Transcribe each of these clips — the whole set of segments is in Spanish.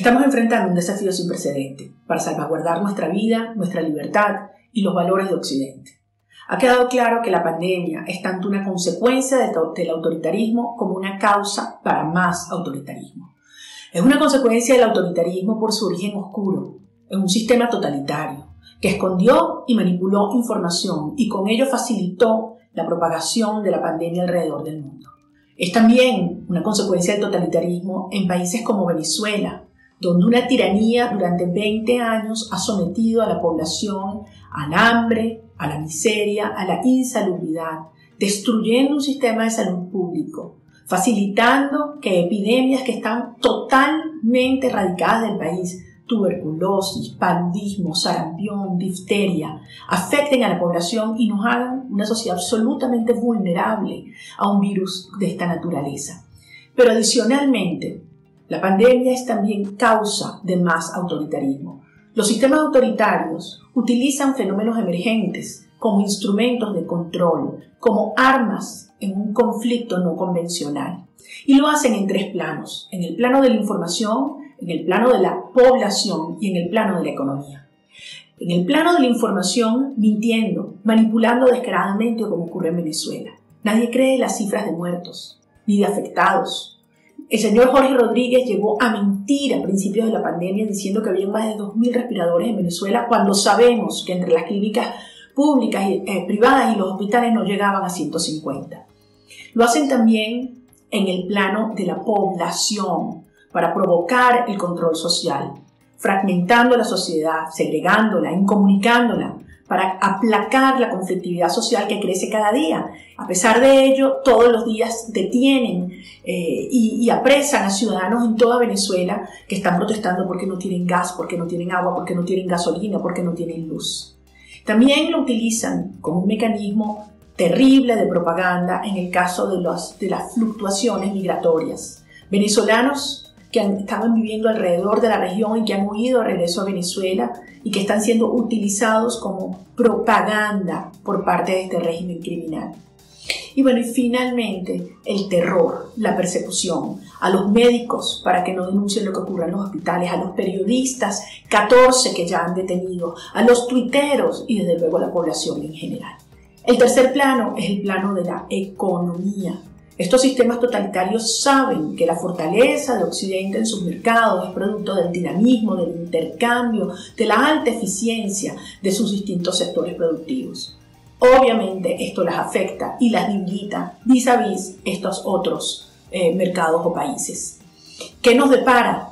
Estamos enfrentando un desafío sin precedente para salvaguardar nuestra vida, nuestra libertad y los valores de Occidente. Ha quedado claro que la pandemia es tanto una consecuencia del autoritarismo como una causa para más autoritarismo. Es una consecuencia del autoritarismo por su origen oscuro, en un sistema totalitario, que escondió y manipuló información y con ello facilitó la propagación de la pandemia alrededor del mundo. Es también una consecuencia del totalitarismo en países como Venezuela, donde una tiranía durante 20 años ha sometido a la población al hambre, a la miseria, a la insalubridad, destruyendo un sistema de salud público, facilitando que epidemias que están totalmente erradicadas del país tuberculosis, paludismo, sarampión, difteria, afecten a la población y nos hagan una sociedad absolutamente vulnerable a un virus de esta naturaleza. Pero adicionalmente, la pandemia es también causa de más autoritarismo. Los sistemas autoritarios utilizan fenómenos emergentes como instrumentos de control, como armas en un conflicto no convencional. Y lo hacen en tres planos, en el plano de la información, en el plano de la población y en el plano de la economía. En el plano de la información, mintiendo, manipulando descaradamente como ocurre en Venezuela. Nadie cree las cifras de muertos, ni de afectados. El señor Jorge Rodríguez llegó a mentir a principios de la pandemia diciendo que había más de 2.000 respiradores en Venezuela cuando sabemos que entre las clínicas públicas y eh, privadas y los hospitales no llegaban a 150. Lo hacen también en el plano de la población, para provocar el control social, fragmentando la sociedad, segregándola, incomunicándola, para aplacar la conflictividad social que crece cada día. A pesar de ello, todos los días detienen eh, y, y, apresan a ciudadanos en toda Venezuela que están protestando porque no tienen gas, porque no tienen agua, porque no tienen gasolina, porque no tienen luz. También lo utilizan como un mecanismo terrible de propaganda en el caso de, los, de las fluctuaciones migratorias. Venezolanos que estaban viviendo alrededor de la región y que han huido a regreso a Venezuela y que están siendo utilizados como propaganda por parte de este régimen criminal. Y bueno, y finalmente el terror, la persecución a los médicos para que no denuncien lo que ocurre en los hospitales, a los periodistas, 14 que ya han detenido, a los tuiteros y desde luego a la población en general. El tercer plano es el plano de la economía, estos sistemas totalitarios saben que la fortaleza de Occidente en sus mercados es producto del dinamismo, del intercambio, de la alta eficiencia de sus distintos sectores productivos. Obviamente esto las afecta y las debilita vis a vis estos otros eh, mercados o países. ¿Qué nos depara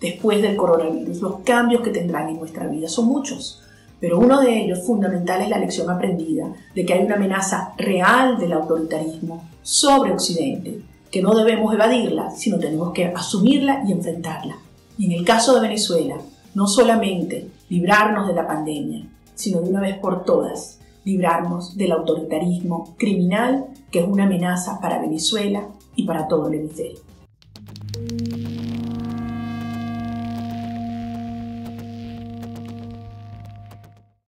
después del coronavirus? Los cambios que tendrán en nuestra vida son muchos. Pero uno de ellos fundamental es la lección aprendida de que hay una amenaza real del autoritarismo sobre Occidente, que no debemos evadirla, sino tenemos que asumirla y enfrentarla. Y en el caso de Venezuela, no solamente librarnos de la pandemia, sino de una vez por todas, librarnos del autoritarismo criminal que es una amenaza para Venezuela y para todo el hemisferio.